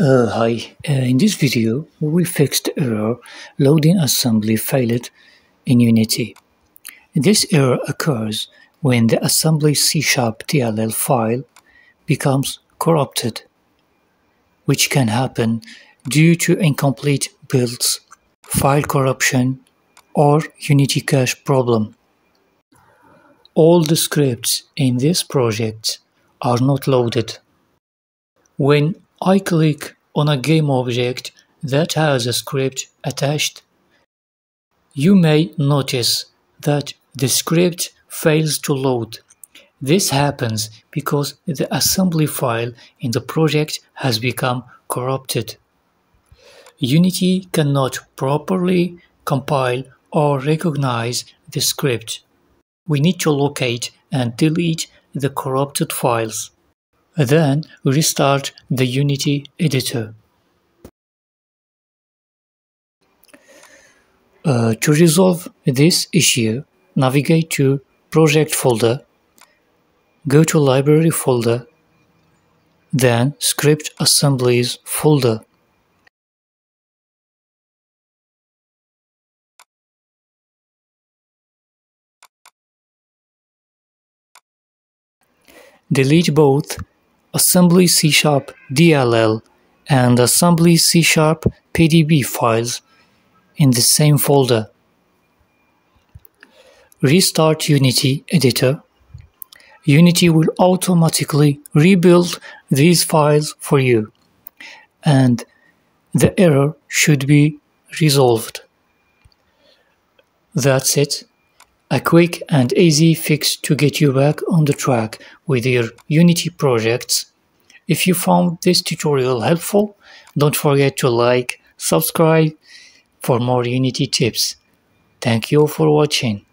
Uh, hi, uh, in this video we will fix the error loading assembly failed in Unity. This error occurs when the assembly C-sharp DLL file becomes corrupted, which can happen due to incomplete builds, file corruption, or Unity cache problem. All the scripts in this project are not loaded. When I click on a game object that has a script attached, you may notice that the script fails to load. This happens because the assembly file in the project has become corrupted. Unity cannot properly compile or recognize the script. We need to locate and delete the corrupted files. Then restart the Unity editor. Uh, to resolve this issue, navigate to Project folder, go to Library folder, then Script Assemblies folder. Delete both assembly C-sharp DLL and assembly C-sharp PDB files in the same folder. Restart Unity editor. Unity will automatically rebuild these files for you and the error should be resolved. That's it. A quick and easy fix to get you back on the track with your Unity projects. If you found this tutorial helpful, don't forget to like, subscribe for more Unity tips. Thank you for watching.